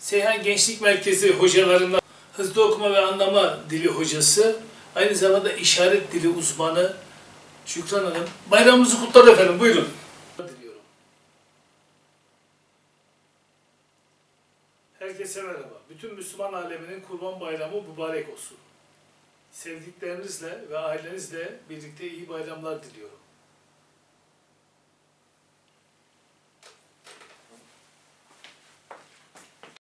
Seyhan Gençlik Merkezi hocalarından hızlı okuma ve anlama dili hocası, aynı zamanda işaret dili uzmanı Şükran Hanım. Bayramımızı kutlar efendim, buyurun. Diliyorum. Herkese merhaba. Bütün Müslüman aleminin Kurban Bayramı mübarek olsun. Sevdiklerinizle ve ailenizle birlikte iyi bayramlar diliyorum.